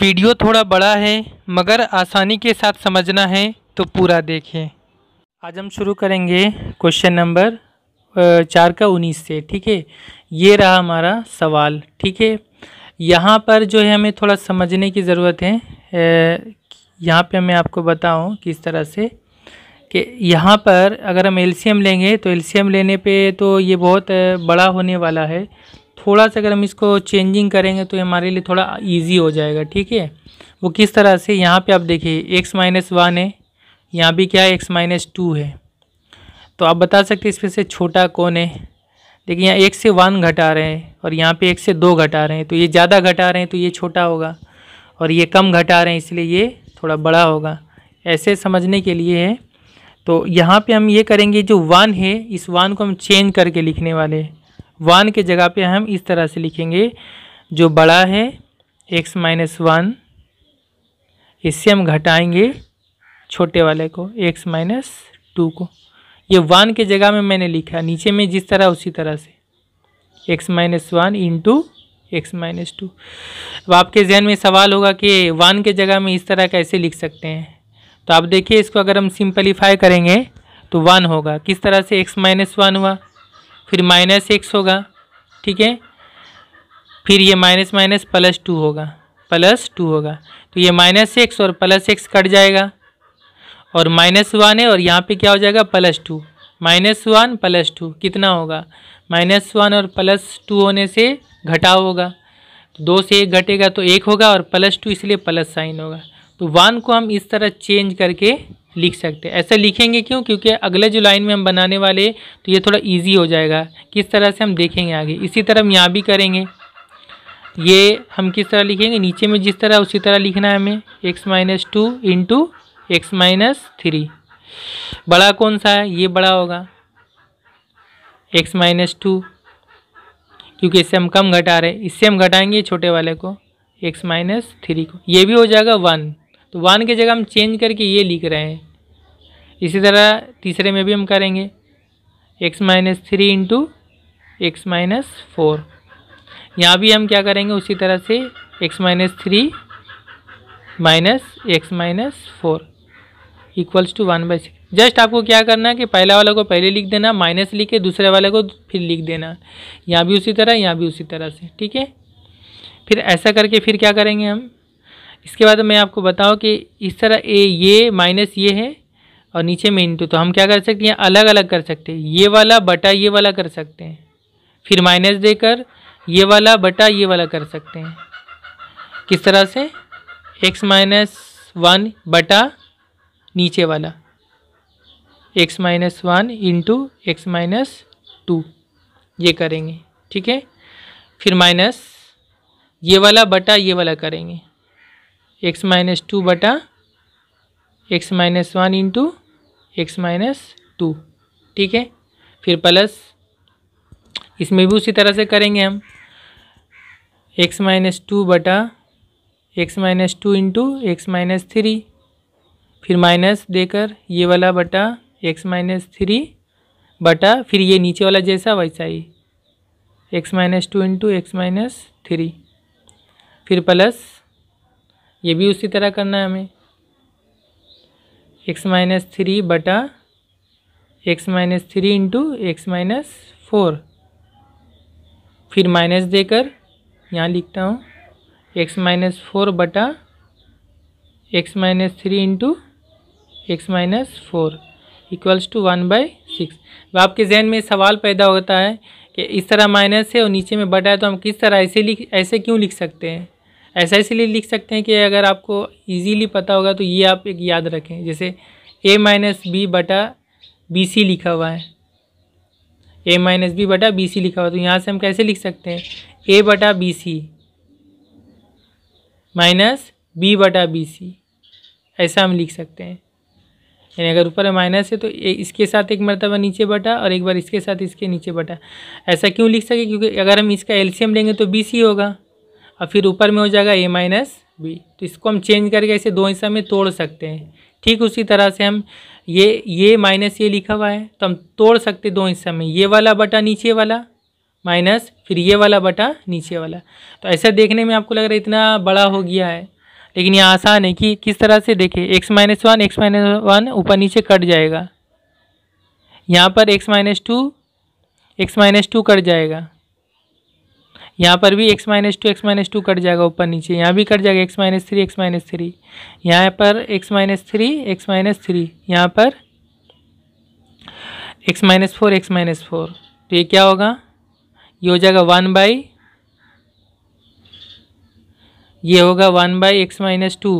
Video थोड़ा बड़ा है, मगर आसानी के साथ समझना है तो पूरा देखें। आज हम शुरू करेंगे क्वेश्चन नंबर चार का उन्नीस से, ठीक है? ये रहा हमारा सवाल, ठीक है? यहाँ पर जो है हमें थोड़ा समझने की ज़रूरत है यहाँ पे मैं आपको बताऊँ किस तरह से, कि यहाँ पर अगर हम एलसीएम लेंगे तो एलसीएम लेने पे तो ये बहुत बड़ा होने वाला है। थोड़ा सा अगर हम इसको चेंजिंग करेंगे तो हमारे लिए थोड़ा इजी हो जाएगा, ठीक है? वो किस तरह से? यहाँ पे आप देखिए एक्स माइनस वन है, यहाँ भी क्या है? एक्स माइनस टू है। तो आप बता सकते हैं इसमें से छोटा कौन है? देखिए, यहाँ एक से वन घटा रहे हैं और यहाँ पे एक से दो घटा रहे हैं। तो ये ज़्यादा घटा रहे हैं तो ये छोटा होगा और ये कम घटा रहे हैं, इसलिए ये थोड़ा बड़ा होगा। ऐसे समझने के लिए है। तो यहाँ पे हम ये करेंगे, जो वन है, इस वन को हम चेंज करके लिखने वाले हैं। वन के जगह पे हम इस तरह से लिखेंगे, जो बड़ा है एक्स माइनस वन, इससे हम घटाएँगे छोटे वाले को एक्स माइनस टू को। ये वन के जगह में मैंने लिखा, नीचे में जिस तरह, उसी तरह से। X minus one into x minus two अब आपके जहन में सवाल होगा कि वन के जगह में इस तरह कैसे लिख सकते हैं? तो आप देखिए, इसको अगर हम सिंपलीफाई करेंगे तो वन होगा। किस तरह से एक्स माइनस वन हुआ? फिर माइनस एक्स होगा, ठीक है? फिर ये माइनस माइनस प्लस टू होगा, प्लस टू होगा। तो ये माइनस एक्स और प्लस एक्स कट जाएगा। और माइनस वन है और यहाँ पे क्या हो जाएगा? Plus two. Minus one plus two कितना होगा? माइनस वन और प्लस टू होने से घटाव होगा। तो दो से एक घटेगा तो एक होगा और प्लस टू इसलिए प्लस साइन होगा। तो वन को हम इस तरह चेंज करके लिख सकते हैं। ऐसा लिखेंगे क्यों? क्योंकि अगले जो लाइन में हम बनाने वाले तो ये थोड़ा इजी हो जाएगा। किस तरह से हम देखेंगे आगे? इसी तरह हम यहाँ भी करेंगे। ये हम किस तरह लिखेंगे? नीचे में जिस तरह, उसी तरह लिखना है हमें। X minus two into x minus three बड़ा कौन सा है? ये बड़ा होगा। एक्स माइनस टू क्योंकि इससे हम कम घटा रहे हैं। इससे हम घटाएँगे छोटे वाले को। एक्स माइनस थ्री को। ये भी हो जाएगा वन तो वन की जगह हम चेंज करके ये लिख रहे हैं। इसी तरह तीसरे में भी हम करेंगे। X minus three into x minus four यहाँ भी हम क्या करेंगे? उसी तरह से x minus three minus x minus four equals to one by six just आपको क्या करना है कि पहला वाले को पहले लिख देना माइनस लिख के दूसरे वाले को फिर लिख देना। यहाँ भी उसी तरह, यहाँ भी उसी तरह से, ठीक है? फिर ऐसा करके फिर क्या करेंगे हम? इसके बाद मैं आपको बताऊँ कि इस तरह ए ये माइनस ये है और नीचे में इंटू तो हम क्या कर सकते हैं? अलग अलग कर सकते हैं। ये वाला बटा ये वाला कर सकते हैं। फिर माइनस देकर ये वाला बटा ये वाला कर सकते हैं। किस तरह से? एक्स माइनस वन बटा नीचे वाला। X minus one into x minus two ये करेंगे, ठीक है? फिर माइनस ये वाला बटा ये वाला करेंगे। एक्स माइनस टू बटा x minus one into x minus two, ठीक है? फिर प्लस, इसमें भी उसी तरह से करेंगे हम। एक्स माइनस टू बटा x minus two into x minus three, फिर माइनस देकर ये वाला बटा एक्स माइनस थ्री बटा, फिर ये नीचे वाला जैसा वैसा ही, x minus two into x minus three, फिर प्लस, ये भी उसी तरह करना है हमें। एक्स माइनस थ्री बटा x minus three into x minus four फिर माइनस देकर यहाँ लिखता हूँ एक्स माइनस फोर बटा x minus three into x minus four equals to one by six आपके जहन में सवाल पैदा होता है कि इस तरह माइनस है और नीचे में बटा है तो हम किस तरह ऐसे लिख, ऐसे क्यों लिख सकते हैं? ऐसा इसलिए लिख सकते हैं कि अगर आपको इजीली पता होगा तो ये आप एक याद रखें, जैसे ए माइनस बी बटा बी सी लिखा हुआ है। ए माइनस बी बटा बी सी लिखा हुआ तो यहाँ से हम कैसे लिख सकते हैं? ए बटा b c minus b b c सी ऐसा हम लिख सकते हैं। यानी अगर ऊपर माइनस है तो इसके साथ एक मरतबा नीचे बटा और एक बार इसके साथ इसके नीचे बटा। ऐसा क्यों लिख सके? क्योंकि अगर हम इसका एलसीएम लेंगे तो बी सी होगा। और फिर ऊपर में हो जाएगा ए माइनस बी तो इसको हम चेंज करके ऐसे दो हिस्सा में तोड़ सकते हैं। ठीक उसी तरह से हम ये ये माइनस ये लिखा हुआ है तो हम तोड़ सकते दो हिस्सा में। ये वाला बटा नीचे वाला माइनस फिर ये वाला बटा नीचे वाला। तो ऐसा देखने में आपको लग रहा है इतना बड़ा हो गया है, लेकिन ये आसान है कि किस तरह से देखें। X minus one x minus one ऊपर नीचे कट जाएगा। यहाँ पर x minus two x minus two cut जाएगा। यहाँ पर भी x minus two x minus two cut जाएगा ऊपर नीचे यहाँ भी कट जाएगा x minus three x minus three यहाँ पर x minus three x minus three यहाँ पर x minus four x minus four तो ये क्या होगा ये हो जाएगा वन बाई ये होगा one by x minus two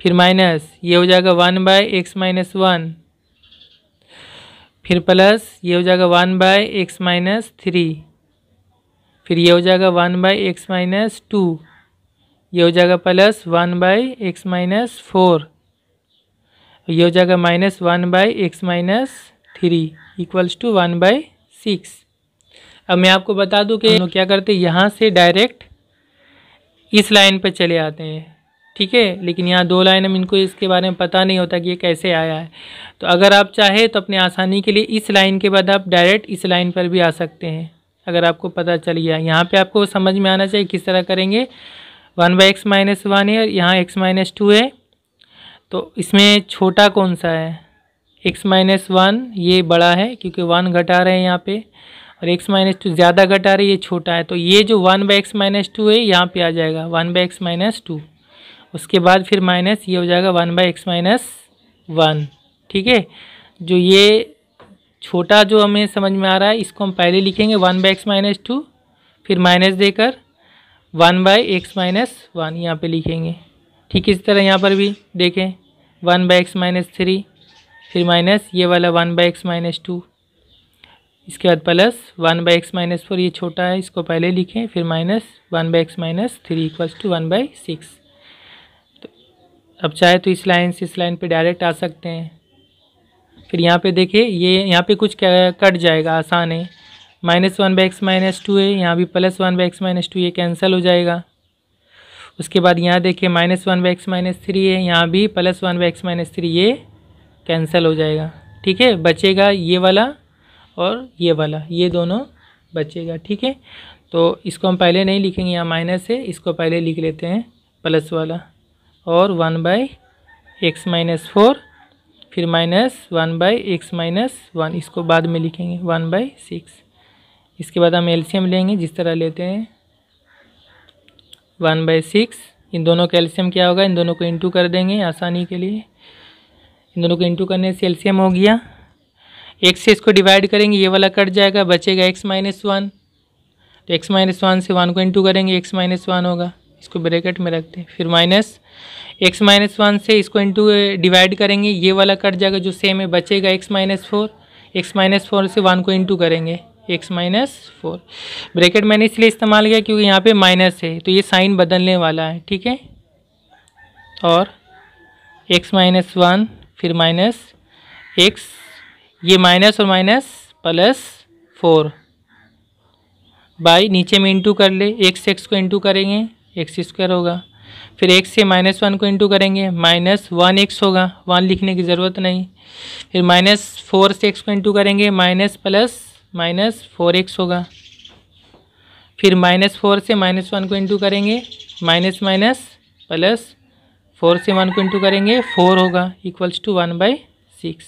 फिर माइनस ये हो जाएगा one by x minus one फिर प्लस ये हो जाएगा one by x minus three फिर ये हो जाएगा one by x minus two. ये हो जाएगा plus one by x minus four. ये हो जाएगा minus one by x minus three equals to one by six. अब मैं आपको बता दूँ कि क्या करते हैं, यहाँ से डायरेक्ट इस लाइन पर चले आते हैं। ठीक है? लेकिन यहाँ दो लाइन में इनको इसके बारे में पता नहीं होता कि ये कैसे आया है। तो अगर आप चाहे तो अपने आसानी के लिए इस लाइन के बाद आप डायरेक्ट इस लाइन पर भी आ सकते हैं। अगर आपको पता चल गया। यहाँ पे आपको समझ में आना चाहिए किस तरह करेंगे। One by x minus one है और यहाँ एक्स माइनस टू है। तो इसमें छोटा कौन सा है? एक्स माइनस वन ये बड़ा है क्योंकि वन घटा रहे हैं यहाँ पे। और एक्स माइनस टू ज़्यादा घटा रही है, ये छोटा है। तो ये जो one by x minus two है, यहाँ पे आ जाएगा। One by x minus two. उसके बाद फिर माइनस ये हो जाएगा one by x minus one. ठीक है? जो ये छोटा जो हमें समझ में आ रहा है, इसको हम पहले लिखेंगे one by x minus two फिर माइनस देकर one by x minus one यहाँ पर लिखेंगे। ठीक, इस तरह यहाँ पर भी देखें। One by x minus three फिर माइनस ये वाला one by x minus two इसके बाद plus one by x minus four ये छोटा है, इसको पहले लिखें, फिर minus one by x minus three equals to one by six तो अब चाहे तो इस लाइन से इस लाइन पे डायरेक्ट आ सकते हैं। फिर यहाँ पे देखिए, ये यहाँ पे कुछ कट जाएगा आसान है। Minus one by x minus two है, यहाँ भी plus one by x minus two, ये कैंसिल हो जाएगा। उसके बाद यहाँ देखिए, minus one by x minus three है, यहाँ भी plus one by x minus three, ये कैंसिल हो जाएगा। ठीक है, बचेगा ये वाला और ये वाला, ये दोनों बचेगा। ठीक है तो इसको हम पहले नहीं लिखेंगे, यहाँ माइनस है, इसको पहले लिख लेते हैं, प्लस वाला। और one by x minus four फिर minus one by x minus one, इसको बाद में लिखेंगे, वन बाई सिक्स इसके बाद हम एल्शियम लेंगे, जिस तरह लेते हैं। वन बाई सिक्स इन दोनों का एल्शियम क्या होगा? इन दोनों को इंटू कर देंगे आसानी के लिए। इन दोनों को इंटू करने से एल्शियम हो गया। एक्स से इसको डिवाइड करेंगे, ये वाला कट जाएगा, बचेगा एक्स माइनस वन तो एक्स माइनस वन से वन को इंटू करेंगे एक्स माइनस वन होगा। इसको ब्रैकेट में रखते हैं। फिर माइनस एक्स माइनस वन से इसको इंटू डिवाइड करेंगे, ये वाला कट जाएगा जो सेम है, बचेगा x minus four x minus four से वन को इंटू करेंगे एक्स माइनस फोर ब्रैकेट मैंने इसलिए इस्तेमाल किया क्योंकि यहाँ पे माइनस है तो ये साइन बदलने वाला है, ठीक है? और एक्स माइनस वन फिर माइनस एक्स ये माइनस और माइनस प्लस फोर बाई नीचे में इंटू कर ले एक्स एक्स को इंटू करेंगे एक्स स्क्वायर होगा। फिर एक्स से माइनस वन को इंटू करेंगे। माइनस वन एक्स होगा। वन लिखने की ज़रूरत नहीं। फिर माइनस फोर से एक्स को इंटू करेंगे। Minus plus minus four x होगा। फिर माइनस फोर से माइनस वन को इंटू करेंगे। माइनस माइनस प्लस फोर से वन को इंटू करेंगे। फोर होगा। Equals to one by six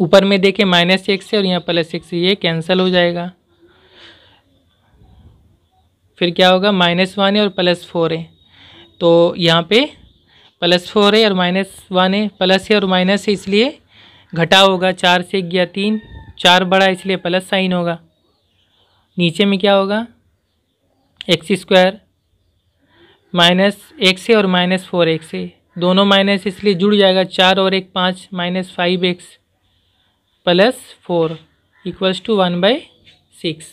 ऊपर में देखें माइनस एक्स है और यहाँ प्लस एक्स ये कैंसिल हो जाएगा। फिर क्या होगा? माइनस वन है और प्लस फोर है। तो यहाँ पे प्लस फोर है और माइनस वन है। प्लस है और माइनस है, इसलिए घटा होगा चार से गया तीन। चार बड़ा, इसलिए प्लस साइन होगा। नीचे में क्या होगा? एक्स स्क्वायर माइनस एक्स है और माइनस फोर एक्स है। दोनों माइनस इसलिए जुड़ जाएगा चार और एक पाँच minus five x plus four equals to one by six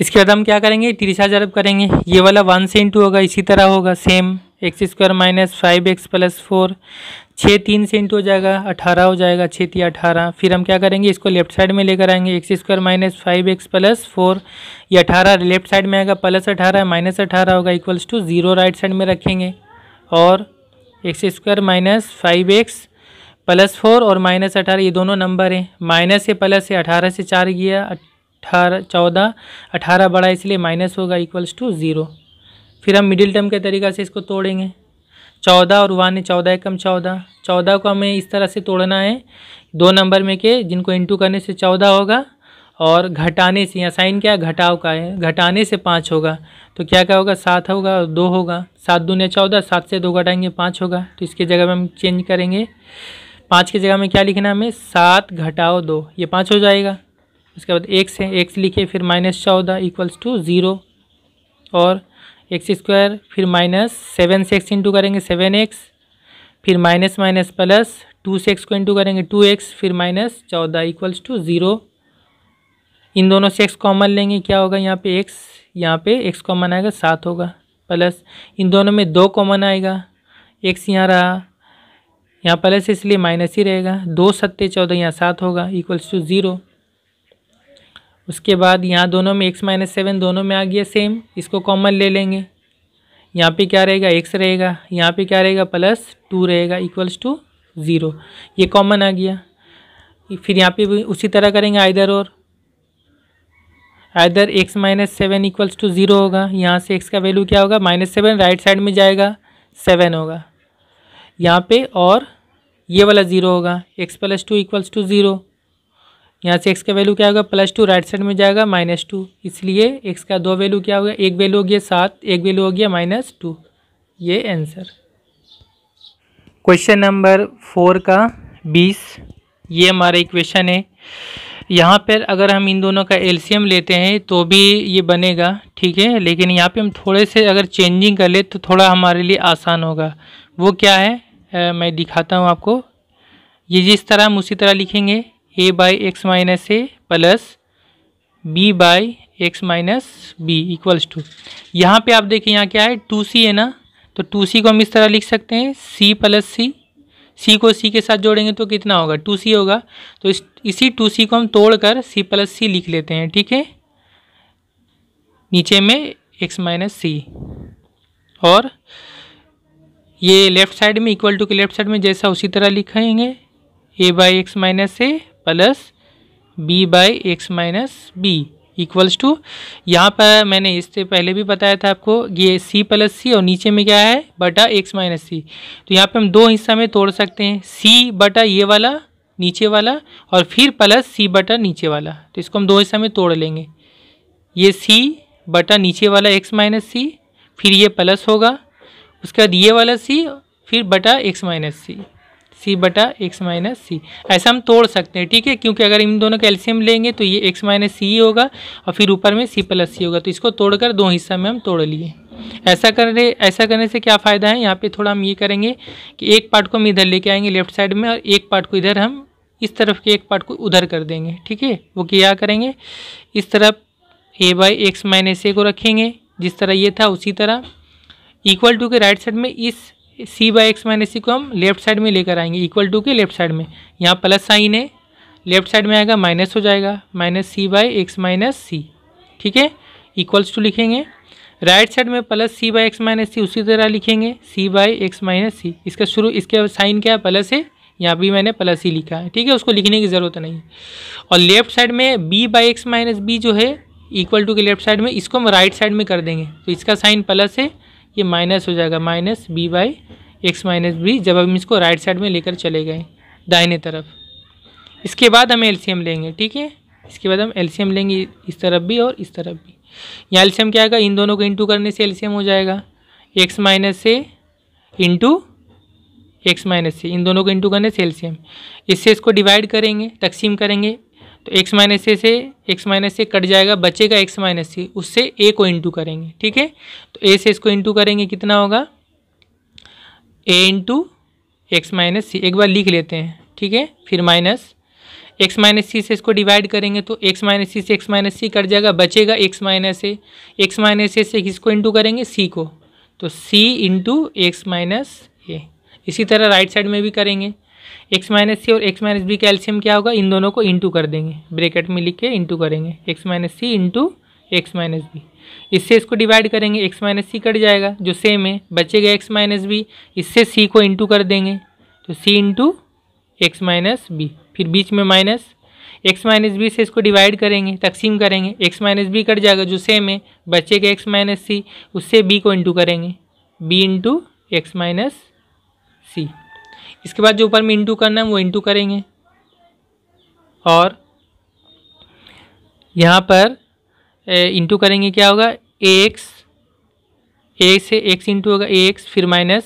इसके बाद हम क्या करेंगे? तिरछा जरब करेंगे। ये वाला वन से इंटू होगा, इसी तरह होगा same x square minus five x plus four छः तीन से इंटू हो जाएगा, अठारह हो जाएगा छः तीन अठारह। फिर हम क्या करेंगे? इसको लेफ़्ट साइड में लेकर आएँगे x square minus five x plus four ये अठारह लेफ़्ट साइड में आएगा प्लस अठारह माइनस अठारह होगा equals to zero right side में रखेंगे। और x square minus five x plus four और माइनस अठारह, ये दोनों नंबर हैं। माइनस से प्लस से अठारह से चार गया अठारह, चौदह, अठारह बड़ा इसलिए माइनस होगा इक्वल्स टू ज़ीरो फिर हम मिडिल टर्म के तरीका से इसको तोड़ेंगे। चौदह और वन चौदह कम चौदह। चौदह को हमें इस तरह से तोड़ना है, दो नंबर में के, जिनको इंटू करने से चौदह होगा और घटाने से यहाँ साइन क्या, घटाव का है। घटाने से पाँच होगा। तो क्या क्या होगा? सात होगा और दो होगा। सात दूने चौदह, सात से दो घटाएँगे, पाँच होगा। तो इसके जगह में हम चेंज करेंगे। पाँच की जगह में क्या लिखना है हमें? सात घटाओ दो। ये पाँच हो जाएगा। उसके बाद एक्स है एक्स लिखे, फिर माइनस चौदह इक्वल्स टू ज़ीरो और एक्स स्क्वायर फिर माइनस सेवन से एक्स इंटू करेंगे सेवन एक्स फिर माइनस माइनस प्लस टू से एक्स को इंटू करेंगे टू एक्स फिर माइनस चौदह इक्वल्स टू ज़ीरो इन दोनों से एक्स कॉमन लेंगे, क्या होगा यहाँ पे एक्स यहाँ पे एक्स कॉमन आएगा, सात होगा प्लस इन दोनों में दो कॉमन आएगा. एक्स यहाँ रहा, यहाँ प्लस इसलिए माइनस ही रहेगा. दो सत्ते चौदह यहाँ सात होगा इक्वल्स टू ज़ीरो उसके बाद यहाँ दोनों में एक्स माइनस सेवन दोनों में आ गया सेम इसको कॉमन ले लेंगे। यहाँ पे क्या रहेगा? एक्स रहेगा। यहाँ पे क्या रहेगा? प्लस टू रहेगा इक्वल्स टू ज़ीरो ये कॉमन आ गया। फिर यहाँ पे भी उसी तरह करेंगे आइधर और either x minus seven equals to zero होगा। यहाँ से एक्स का वैल्यू क्या होगा? माइनस सेवन राइट साइड में जाएगा। सेवन होगा। यहाँ पे और ये वाला ज़ीरो होगा। X plus two equals to zero यहाँ से एक्स का वैल्यू क्या होगा? प्लस टू राइट साइड में जाएगा माइनस टू इसलिए एक्स का दो वैल्यू क्या होगा? एक वैल्यू हो गया सात एक वैल्यू हो गया माइनस टू ये आंसर क्वेश्चन नंबर फोर का बीस. ये हमारा इक्वेशन है. यहाँ पर अगर हम इन दोनों का एलसीएम लेते हैं तो भी ये बनेगा ठीक है? लेकिन यहाँ पे हम थोड़े से अगर चेंजिंग कर ले तो थोड़ा हमारे लिए आसान होगा। वो क्या है? आ, मैं दिखाता हूँ आपको। ये जिस तरह हम उसी तरह लिखेंगे। A by x minus a plus b by x minus b equals to यहाँ पर आप देखिए यहाँ क्या है? टू सी है ना? तो टू सी को हम इस तरह लिख सकते हैं सी प्लस सी सी को सी के साथ जोड़ेंगे तो कितना होगा? टू सी होगा। तो इस, इसी टू सी को हम तोड़कर सी प्लस सी लिख लेते हैं, ठीक है? नीचे में एक्स माइनस सी और ये लेफ़्ट साइड में इक्वल टू के लेफ़्ट साइड में जैसा उसी तरह लिखेंगे a by x minus a plus b by x minus b equals to यहाँ पर मैंने इससे पहले भी बताया था आपको, ये सी प्लस सी और नीचे में क्या है? बटा एक्स माइनस सी तो यहाँ पे हम दो हिस्सा में तोड़ सकते हैं सी बटा ये वाला, नीचे वाला, और फिर प्लस सी बटा नीचे वाला। तो इसको हम दो हिस्सा में तोड़ लेंगे। ये सी बटा नीचे वाला एक्स माइनस सी फिर ये प्लस होगा, उसके बाद ये वाला सी फिर बटा एक्स माइनस सी सी बटा एक्स माइनस सी ऐसा हम तोड़ सकते हैं, ठीक है? क्योंकि अगर इन दोनों का कैल्शियम लेंगे तो ये एक्स माइनस सी होगा और फिर ऊपर में सी प्लस सी होगा। तो इसको तोड़कर दो हिस्सा में हम तोड़ लिए। ऐसा करने ऐसा करने से क्या फ़ायदा है? यहाँ पे थोड़ा हम ये करेंगे कि एक पार्ट को हम इधर लेके आएँगे लेफ़्ट साइड में और एक पार्ट को इधर हम इस तरफ़ के एक पार्ट को उधर कर देंगे, ठीक है? वो क्या करेंगे? इस तरफ़ a by x minus a को रखेंगे, जिस तरह ये था उसी तरह। इक्वल टू के राइट साइड में इस c by x minus c को हम लेफ़्ट साइड में लेकर आएँगे इक्वल टू के लेफ़्ट साइड में। यहाँ प्लस साइन है, लेफ़्ट साइड में आएगा माइनस हो जाएगा minus c by x minus c. ठीक है? इक्वल्स टू लिखेंगे। राइट साइड में plus c by x minus c, उसी तरह लिखेंगे, c by x minus c. इसका शुरू, इसके साइन क्या है? प्लस है। यहाँ भी मैंने प्लस ही लिखा है। ठीक है? उसको लिखने की ज़रूरत नहीं। और लेफ़्ट साइड में b by x minus b जो है इक्वल टू के लेफ़्ट साइड में, इसको हम राइट साइड में कर देंगे। तो इसका साइन प्लस है। ये माइनस हो जाएगा minus b by x minus b जब हम इसको राइट साइड में लेकर चले गए, दाहिने तरफ़। इसके बाद हम एलसीएम लेंगे, ठीक है? इसके बाद हम एलसीएम लेंगे इस तरफ़ भी और इस तरफ़ भी। यहाँ एलसीएम क्या आएगा? इन दोनों को इंटू करने से एलसीएम हो जाएगा। एक्स माइनस से इंटू एक्स माइनस से इन दोनों को इंटू करने से एलसीएम इससे इसको डिवाइड करेंगे, तकसीम करेंगे। तो एक्स माइनस ए से एक्स माइनस ए कट जाएगा बचेगा एक्स माइनस सी उससे ए को इंटू करेंगे ठीक है तो ए से इसको इंटू करेंगे कितना होगा a into x minus c एक बार लिख लेते हैं ठीक है फिर माइनस एक्स माइनस सी से इसको डिवाइड करेंगे तो एक्स माइनस सी से एक्स माइनस सी कट जाएगा बचेगा x minus a x minus a से किसको इंटू करेंगे सी को तो C into x minus a इसी तरह राइट साइड में भी करेंगे एक्स माइनस सी और एक्स माइनस बी का एल्शियम क्या होगा इन दोनों को इंटू कर देंगे ब्रेकेट में लिख के इंटू करेंगे x minus c into x minus b इससे इसको डिवाइड करेंगे एक्स माइनस सी कट जाएगा जो सेम है बचेगा एक्स माइनस बी इससे सी को इंटू कर देंगे तो c into x minus b फिर बीच में माइनस एक्स माइनस बी से इसको डिवाइड करेंगे तकसीम करेंगे एक्स माइनस बी कट जाएगा जो सेम है बचेगा एक्स माइनस सी उससे बी को इंटू करेंगे b into x minus c इसके बाद जो ऊपर में इंटू करना है, वो इंटू करेंगे। और यहाँ पर इंटू करेंगे क्या होगा? एक्स ए से एक्स इंटू होगा एक्स फिर माइनस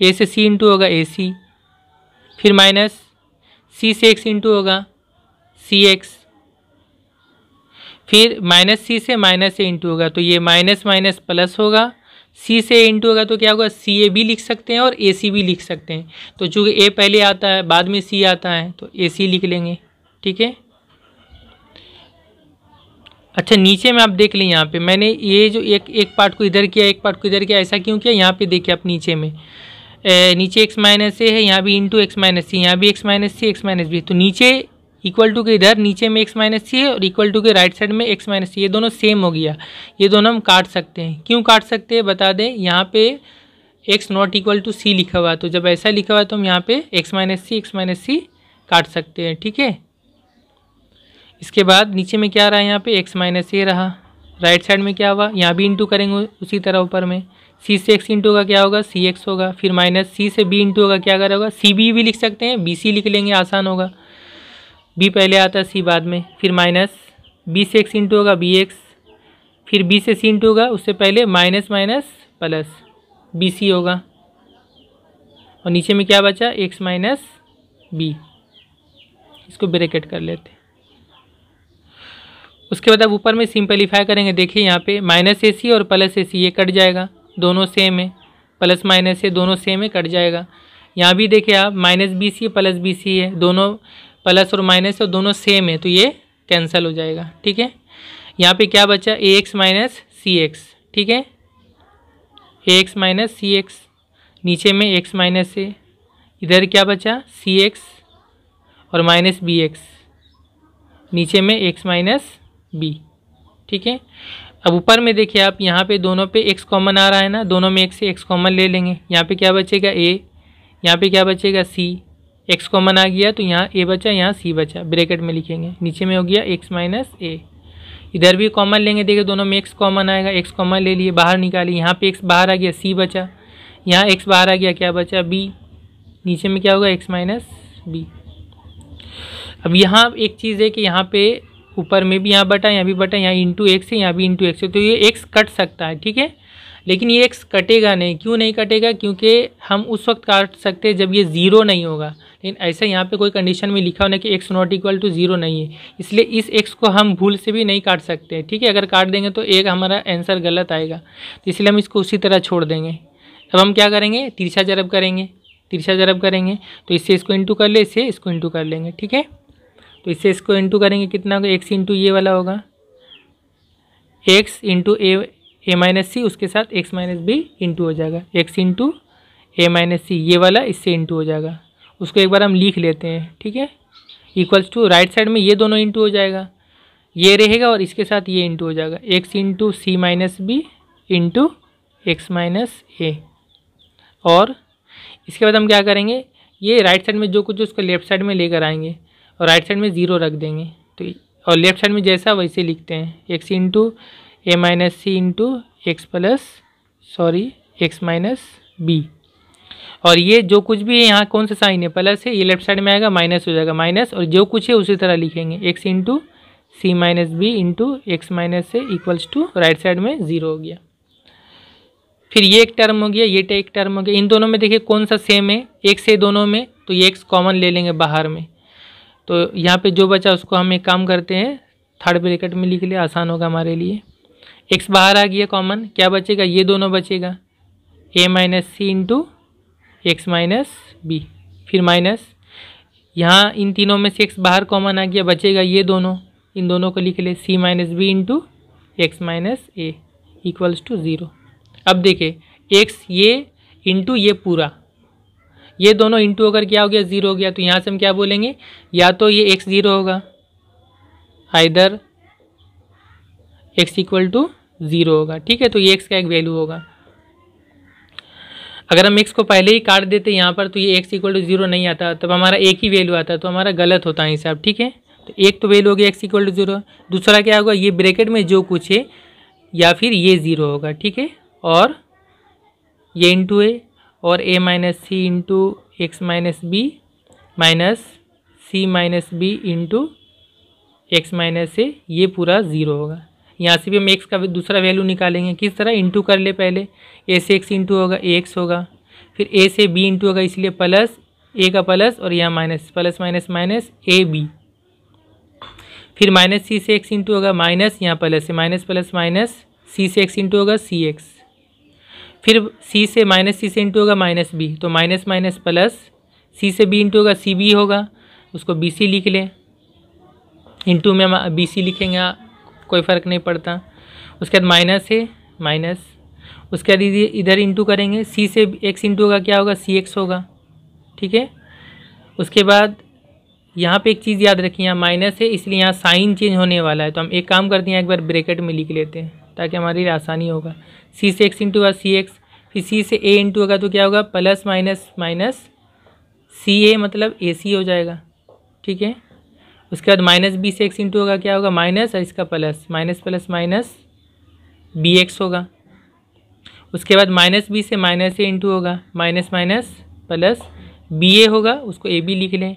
ए से सी इंटू होगा ए सी फिर माइनस सी से एक्स इंटू होगा सी एक्स फिर माइनस सी से माइनस ए इंटू होगा तो ये माइनस माइनस प्लस होगा। सी से इंटू होगा तो क्या होगा? सी ए भी लिख सकते हैं और ए सी भी लिख सकते हैं। तो चूँकि ए पहले आता है बाद में सी आता है तो ए सी लिख लेंगे। ठीक है? अच्छा नीचे में आप देख लें यहाँ पे। मैंने ये जो एक एक पार्ट को इधर किया एक पार्ट को इधर किया ऐसा क्यों किया? यहाँ पे देखिए आप नीचे में। ए, नीचे एक्स माइनस ए है यहाँ भी इंटू एक्स माइनस सी यहाँ भी x minus c x minus b तो नीचे इक्वल टू के इधर, नीचे में एक्स माइनस सी है और इक्वल टू के राइट साइड में एक्स माइनस सी ये दोनों सेम हो गया। ये दोनों हम काट सकते हैं। क्यों काट सकते हैं? बता दें, यहाँ पे x not equal to c लिखा हुआ तो जब ऐसा लिखा हुआ तो हम यहाँ पे x minus c x minus c काट सकते हैं, ठीक है? इसके बाद नीचे में क्या रहा है? यहाँ पे एक्स माइनस ए रहा। राइट साइड में क्या हुआ? यहाँ भी इंटू करेंगे उसी तरह ऊपर में। सी से एक्स इंटू होगा क्या होगा? सी एक्स होगा। फिर माइनस सी से बी इंटू होगा क्या करेगा? सी बी भी लिख सकते हैं बी सी लिख लेंगे, आसान होगा। बी पहले आता है सी बाद में, फिर माइनस, बी से एक्स इंटू होगा बी एक्स, फिर बी से सी इंटू होगा, उससे पहले minus minus plus b c होगा। और नीचे में क्या बचा? X minus b. इसको ब्रेकेट कर लेते उसके बाद अब ऊपर में सिंपलीफाई करेंगे। देखिए यहाँ पे माइनस ए सी और प्लस ए सी, ये कट जाएगा। दोनों सेम है। प्लस माइनस है दोनों सेम है, कट जाएगा। यहाँ भी देखिए आप, minus b c plus b c है। दोनों प्लस और माइनस और दोनों सेम है तो ये कैंसिल हो जाएगा, ठीक है? यहाँ पे क्या बचा? A x minus c x ठीक है? A x minus c x नीचे में एक्स माइनस ए इधर क्या बचा? सी एक्स और माइनस बी एक्स नीचे में एक्स माइनस बी ठीक है? अब ऊपर में देखिए आप, यहाँ पे दोनों पे एक्स कॉमन आ रहा है ना, दोनों में एक से एक्स कॉमन ले लेंगे। यहाँ पे क्या बचेगा? ए यहाँ पे क्या बचेगा? सी एक्स कॉमन आ गया तो यहाँ ए बचा, यहाँ सी बचा। ब्रैकेट में लिखेंगे। नीचे में हो गया एक्स माइनस ए इधर भी कॉमन लेंगे, देखिए दोनों में एक्स कॉमन आएगा एक्स कॉमन ले लिए, बाहर निकाली। यहाँ पे एक्स बाहर आ गया सी बचा। यहाँ एक्स बाहर आ गया, क्या बचा? बी नीचे में क्या होगा? एक्स माइनस बी अब यहाँ एक चीज़ है कि यहाँ पे ऊपर में भी यहाँ बटा, यहाँ भी बटा, यहाँ इंटू एक्स है, यहाँ भी इंटू एक्स है। तो ये एक्स कट सकता है, ठीक है? लेकिन ये एक्स कटेगा नहीं। क्यों नहीं कटेगा? क्योंकि हम उस वक्त काट सकते हैं जब ये ज़ीरो नहीं होगा। लेकिन ऐसा यहाँ पे कोई कंडीशन में लिखा होना कि x not equal to zero नहीं है। इसलिए इस एक्स को हम भूल से भी नहीं काट सकते ठीक है? अगर काट देंगे तो एक हमारा आंसर गलत आएगा। तो इसलिए हम इसको उसी तरह छोड़ देंगे। अब हम क्या करेंगे? तिरछा जरब करेंगे, तिरछा जरब करेंगे। तो इससे इसको इंटू कर ले, इससे इसको इंटू कर लेंगे, ठीक है? तो इससे इसको इंटू करेंगे कितना होगा? एक्स इंटू ये वाला होगा। X into a a minus c उसके साथ एक्स माइनस बी इंटू हो जाएगा। X into a minus c ये वाला इससे इंटू हो जाएगा। उसको एक बार हम लिख लेते हैं, ठीक है? इक्वल्स टू राइट साइड में ये दोनों इंटू हो जाएगा। ये रहेगा और इसके साथ ये इंटू हो जाएगा। X into c minus b into x minus a और इसके बाद हम क्या करेंगे? ये राइट साइड में जो कुछ उसको लेफ़्ट साइड में लेकर आएँगे और राइट साइड में ज़ीरो रख देंगे। तो और लेफ़्ट साइड में जैसा वैसे लिखते हैं। X into a minus c into x plus sorry x minus b और ये जो कुछ भी है, यहाँ कौन सा साइन है? प्लस है, ये लेफ़्ट साइड में आएगा माइनस हो जाएगा माइनस और जो कुछ है, उसी तरह लिखेंगे। X into c minus b into x minus से इक्वल्स टू राइट साइड में ज़ीरो हो गया। फिर ये एक टर्म हो गया, ये एक टर्म हो गया। इन दोनों में देखिए कौन सा सेम है? एक से दोनों में तो ये एक्स कॉमन ले लेंगे बाहर में। तो यहाँ पे जो बचा उसको हम एक काम करते हैं थर्ड ब्रेकेट में लिख लिया, आसान होगा हमारे लिए। एक्स बाहर आ गया कॉमन क्या बचेगा? ये दोनों बचेगा। A minus c into x minus b फिर माइनस यहाँ इन तीनों में से एक्स बाहर कॉमन आ गया, बचेगा ये दोनों. इन दोनों को लिख ले c minus b into x minus a equals to zero अब देखिए एक्स ये इंटू ये पूरा. ये दोनों इंटू अगर क्या हो गया? ज़ीरो हो गया. तो यहाँ से हम क्या बोलेंगे? या तो ये एक्स ज़ीरो होगा. Either x equal to zero होगा. ठीक है तो ये एक्स का एक वैल्यू होगा. अगर हम एक्स को पहले ही काट देते यहाँ पर तो ये एक्स इक्वल टू ज़ीरो नहीं आता। तब हमारा एक ही वैल्यू आता तो हमारा गलत होता है हिसाब, ठीक है? तो एक तो वैल्यू हो गया एक्स इक्वल टू ज़ीरो दूसरा क्या होगा, ये ब्रैकेट में जो कुछ है, या फिर ये ज़ीरो होगा, ठीक है? और ये इंटू ए और a minus c into x minus b minus c minus b into x minus a ये पूरा ज़ीरो होगा। यहाँ से भी हम एक्स का दूसरा वैल्यू निकालेंगे। किस तरह? इंटू कर ले पहले। ए से एक्स इंटू होगा ए एक्स होगा। फिर ए से बी इंटू होगा, इसलिए प्लस ए का प्लस और यहाँ minus plus minus minus a b फिर माइनस सी से एक्स इंटू होगा माइनस यहाँ प्लस से माइनस प्लस माइनस सी से एक्स इंटू होगा सी एक्स फिर सी से माइनस सी से इंटू होगा माइनस बी तो माइनस माइनस प्लस सी से बी इंटू होगा सी बी होगा। उसको बी सी लिख लें। इंटू में हम बी सी लिखेंगे। कोई फ़र्क नहीं पड़ता। उसके बाद माइनस है माइनस उसके बाद इधर इंटू करेंगे। सी से एक्स इंटू होगा, क्या होगा? सी एक्स होगा। ठीक है? उसके बाद यहाँ पे एक चीज़ याद रखिए, यहाँ माइनस है, इसलिए यहाँ साइन चेंज होने वाला है। तो हम एक काम करते हैं, एक बार ब्रेकेट में लिख लेते हैं, ताकि हमारी आसानी होगा। सी से एक्स इंटू होगा सी एक्स फिर सी से ए इंटू होगा तो क्या होगा? Plus minus minus c a मतलब ए सी हो जाएगा। ठीक है? उसके बाद माइनस बी से एक्स इंटू होगा, क्या होगा? माइनस और इसका plus. Minus plus minus b x होगा। उसके बाद माइनस बी से माइनस ए इंटू होगा। Minus minus plus b a होगा, उसको ए बी लिख लें।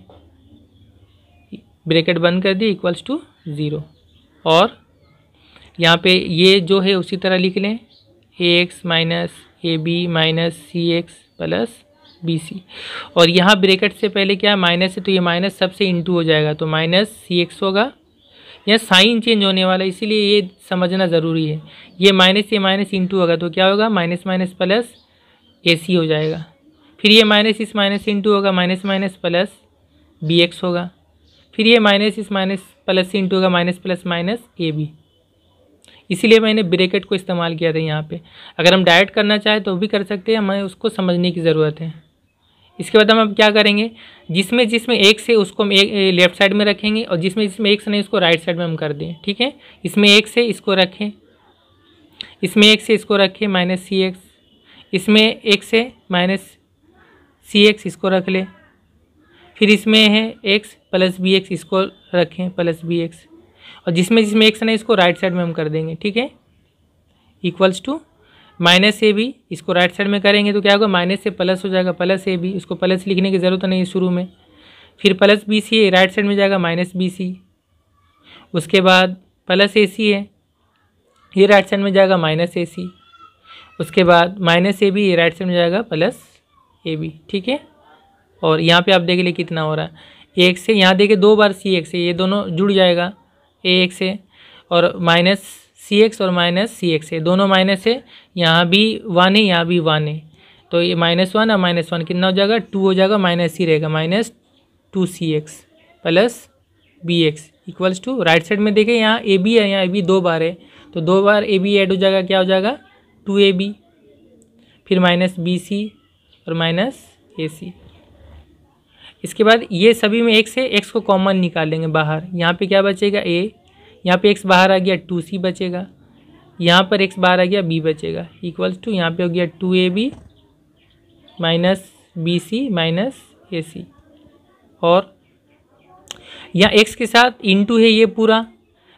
ब्रैकेट बंद कर दिए इक्वल्स टू ज़ीरो और यहाँ पे ये जो है, उसी तरह लिख लें। A x minus a b minus c x plus b c और यहाँ ब्रेकेट से पहले क्या है? माइनस है तो ये माइनस सबसे इंटू हो जाएगा। तो माइनस सी एक्स होगा। यहाँ साइन चेंज होने वाला है, इसीलिए ये समझना ज़रूरी है। ये माइनस ये माइनस इंटू होगा तो क्या होगा? Minus minus plus a c हो जाएगा। फिर ये माइनस, इस माइनस इंटू होगा, minus minus plus b x होगा। फिर ये माइनस, इस माइनस प्लस इंटू होगा, minus plus minus a b इसीलिए मैंने ब्रेकेट को इस्तेमाल किया था यहाँ पे। अगर हम डायरेक्ट करना चाहें तो भी कर सकते हैं, हमें उसको समझने की ज़रूरत है। इसके बाद हम अब क्या करेंगे? जिसमें जिसमें एक से उसको हम एक लेफ़्ट साइड में रखेंगे और जिसमें जिसमें एक से नहीं, उसको राइट साइड में हम कर दें, ठीक है? इसमें एक से इसको रखें। इसमें एक से इसको रखें माइनस सी एक्स। इसमें एक से माइनस सी एक्स इसको रख लें। फिर इसमें है एक्स प्लस बी एक्स इसको रखें, प्लस बी एक्स। और जिसमें जिसमें एक्स नहीं इसको राइट साइड में हम कर देंगे, ठीक है? Equals to minus a b, इसको राइट साइड में करेंगे तो क्या होगा? माइनस से प्लस हो जाएगा, प्लस ए बी। उसको प्लस लिखने की ज़रूरत नहीं है शुरू में। फिर प्लस बी सी है राइट साइड में जाएगा माइनस बी सी। उसके बाद प्लस ए सी है ये राइट साइड में जाएगा माइनस ए सी। उसके बाद माइनस ए बी, ये राइट साइड में जाएगा प्लस ए बी, ठीक है? और यहाँ पे आप देख लिए कितना हो रहा है। एक से, यहाँ देखे दो बार सी एक से, ये दोनों जुड़ जाएगा। ए एक से, और माइनस सी एक्स और माइनस सी एक्स है। दोनों माइनस है, यहाँ भी वन है, यहाँ भी वन है। तो ये माइनस वन और माइनस वन कितना हो जाएगा? टू हो जाएगा, माइनस सी रहेगा। Minus two c x plus b x equals to right side में देखें, यहाँ ए बी है, यहाँ ए बी दो बार है। तो दो बार ए बी ऐड हो जाएगा, क्या हो जाएगा? टू ए बी फिर माइनस बी सी और माइनस ए सी इसके बाद ये सभी में एक्स है एक्स को कॉमन निकाल लेंगे बाहर। यहाँ पे क्या बचेगा? ए यहाँ पे एक्स बाहर आ गया टू सी बचेगा। यहाँ पर एक्स बाहर आ गया बी बचेगा। इक्वल्स टू यहाँ पे हो गया two a b minus b c minus a c और यहाँ एक्स के साथ इनटू है ये पूरा।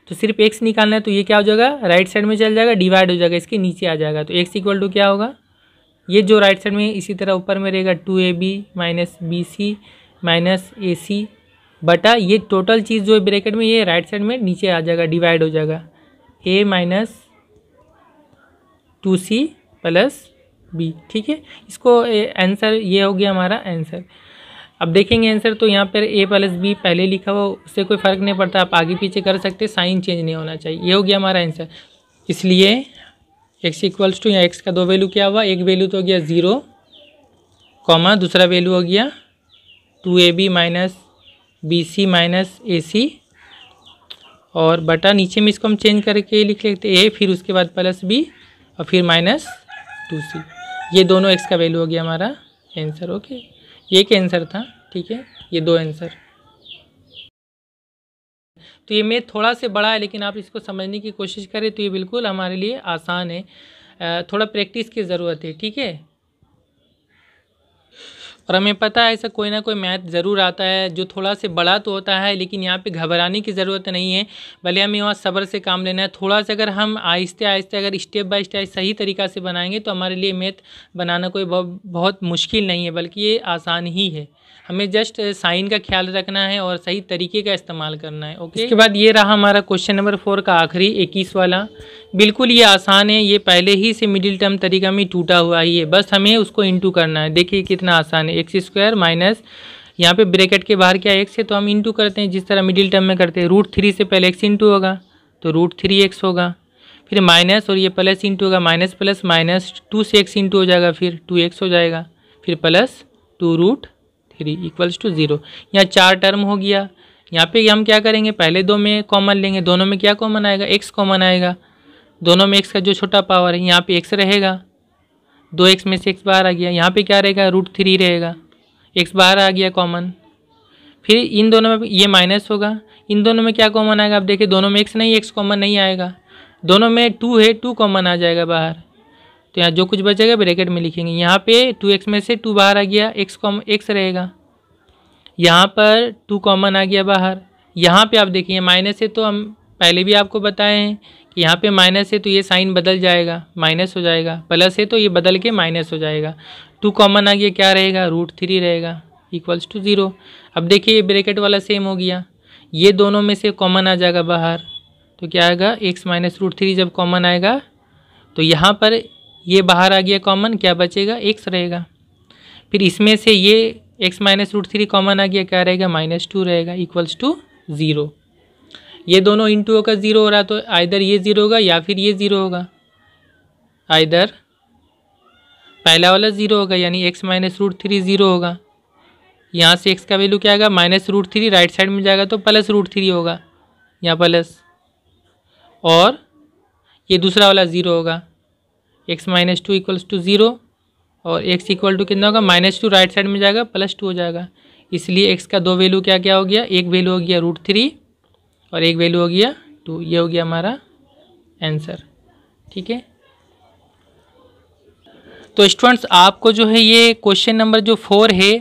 तो सिर्फ़ एक्स निकालना है तो ये क्या हो जाएगा? राइट साइड में चल जाएगा डिवाइड हो जाएगा, इसके नीचे आ जाएगा। तो एक्स इक्वल टू क्या होगा? ये जो राइट साइड में इसी तरह ऊपर में रहेगा two a b minus b c minus a c बटा ये टोटल चीज़ जो है ब्रैकेट में, ये राइट साइड में नीचे आ जाएगा डिवाइड हो जाएगा। A minus two c plus b ठीक है? इसको आंसर ये हो गया हमारा आंसर अब देखेंगे आंसर तो यहाँ पर ए प्लस बी पहले लिखा हुआ, उससे कोई फ़र्क नहीं पड़ता, आप आगे पीछे कर सकते साइन चेंज नहीं होना चाहिए। ये हो गया हमारा आंसर इसलिए एक्स इक्वल्स टू यहाँ एक्स का दो वैल्यू क्या हुआ? एक वैल्यू तो हो गया ज़ीरो कॉमा दूसरा वैल्यू हो गया two a b minus b c minus a c और बटा नीचे में इसको हम चेंज करके लिख लेते ए फिर उसके बाद प्लस बी और फिर माइनस टू सी ये दोनों एक्स का वैल्यू हो गया हमारा आंसर ओके ये एक आंसर था, ठीक है? ये दो आंसर तो ये मैथ थोड़ा से बड़ा है, लेकिन आप इसको समझने की कोशिश करें तो ये बिल्कुल हमारे लिए आसान है। थोड़ा प्रैक्टिस की ज़रूरत है, ठीक है? और हमें पता है ऐसा कोई ना कोई मैथ ज़रूर आता है, जो थोड़ा से बड़ा तो होता है, लेकिन यहाँ पे घबराने की ज़रूरत नहीं है। भले हमें वहाँ सब्र से काम लेना है, थोड़ा सा अगर हम आहिस्ते आहिस्ते अगर स्टेप बाय स्टेप सही तरीक़ा से बनाएँगे तो हमारे लिए मैथ बनाना कोई बहुत मुश्किल नहीं है, बल्कि ये आसान ही है। हमें जस्ट साइन का ख्याल रखना है और सही तरीके का इस्तेमाल करना है ओके इसके बाद ये रहा हमारा क्वेश्चन नंबर फोर का आखिरी, इक्कीस वाला। बिल्कुल ये आसान है, ये पहले ही से मिडिल टर्म तरीका में टूटा हुआ ही है, बस हमें उसको इंटू करना है। देखिए कितना आसान है एक्स स्क्वायर माइनस यहाँ पे ब्रैकेट के बाहर क्या एक्स है तो हम इंटू करते हैं, जिस तरह मिडिल टर्म में करते हैं रूट थ्री से पहले एक्स इंटू होगा तो रूट थ्री एक्स होगा, फिर माइनस और ये प्लस इंटू होगा माइनस प्लस माइनस टू से एक्स इंटू हो जाएगा, फिर टू एक्स हो जाएगा, फिर plus two root three equals to zero यहाँ चार टर्म हो गया। यहाँ पे हम क्या करेंगे? पहले दो में कॉमन लेंगे। दोनों में क्या कॉमन आएगा? एक्स कॉमन आएगा। दोनों में एक्स का जो छोटा पावर है, यहाँ पे एक्स रहेगा। दो एक्स में से एक्स बाहर आ गया। यहाँ पे क्या रहेगा? रूट थ्री रहेगा। एक्स बाहर आ गया कॉमन फिर इन दोनों में ये माइनस होगा। इन दोनों में क्या कॉमन आएगा? आप देखिए, दोनों में एक्स नहीं एक्स कॉमन नहीं आएगा। दोनों में टू है टू कॉमन आ जाएगा बाहर। तो यहाँ जो कुछ बचेगा ब्रैकेट में लिखेंगे। यहाँ पे टू एक्स में से टू बाहर आ गया एक्स कॉम एक्स रहेगा। यहाँ पर टू कॉमन आ गया बाहर। यहाँ पे आप देखिए माइनस है तो हम पहले भी आपको बताए हैं कि यहाँ पे माइनस है तो ये साइन बदल जाएगा माइनस हो जाएगा। प्लस है तो ये बदल के माइनस हो जाएगा। टू कॉमन आ गया, क्या रहेगा? रूट थ्री रहेगा इक्वल्स टू ज़ीरो अब देखिए, ये ब्रैकेट वाला सेम हो गया। ये दोनों में से कॉमन आ जाएगा बाहर। तो क्या आएगा? एक्स माइनस रूट थ्री जब कॉमन आएगा तो यहाँ पर ये बाहर आ गया कॉमन क्या बचेगा? एक्स रहेगा। फिर इसमें से ये x minus root three common आ गया, क्या रहेगा? माइनस टू रहेगा इक्वल्स टू ज़ीरो ये दोनों इंटू होकर ज़ीरो हो रहा तो आइधर ये ज़ीरो होगा या फिर ये ज़ीरो होगा। आइधर पहला वाला ज़ीरो होगा, यानी x minus root three zero होगा। यहाँ से एक्स का वैल्यू क्या आएगा? Minus root three right side में जाएगा तो प्लस रूट थ्री होगा। यहाँ प्लस और ये दूसरा वाला ज़ीरो होगा। X minus two equals to zero और एक्स इक्वल टू कितना होगा? माइनस टू राइट साइड में जाएगा प्लस टू हो जाएगा। इसलिए एक्स का दो वैल्यू क्या क्या हो गया? एक वैल्यू हो गया रूट थ्री और एक वैल्यू हो गया टू ये हो गया हमारा आंसर ठीक है? तो स्टूडेंट्स आपको जो है ये क्वेश्चन नंबर जो फोर है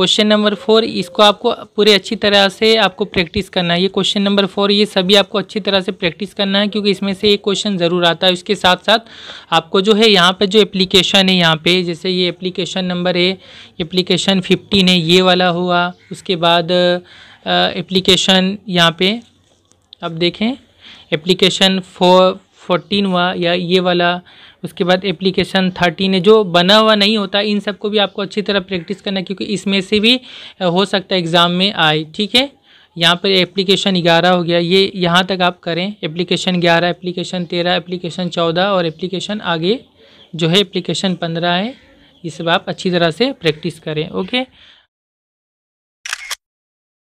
क्वेश्चन नंबर फोर, इसको आपको पूरे अच्छी तरह से आपको प्रैक्टिस करना है। ये क्वेश्चन नंबर फोर, ये सभी आपको अच्छी तरह से प्रैक्टिस करना है, क्योंकि इसमें से एक क्वेश्चन ज़रूर आता है। उसके साथ साथ आपको जो है, यहाँ पे जो एप्लीकेशन है, यहाँ पे जैसे ये एप्लीकेशन नंबर है एप्लीकेशन फिफ्टीन है, ये वाला हुआ। उसके बाद एप्लीकेशन यहाँ पे, अब देखें एप्लीकेशन फोर फोर्टीन हुआ या ये वाला। उसके बाद एप्लीकेशन थर्टीन है जो बना हुआ नहीं होता, इन सबको भी आपको अच्छी तरह प्रैक्टिस करना क्योंकि इसमें से भी हो सकता है एग्ज़ाम में आए, ठीक है? यहाँ पर एप्लीकेशन ग्यारह हो गया, ये यहाँ तक आप करें एप्लीकेशन ग्यारह एप्लीकेशन तेरह एप्लीकेशन चौदह और एप्लीकेशन आगे जो है एप्लीकेशन पंद्रह है, ये सब आप अच्छी तरह से प्रैक्टिस करें ओके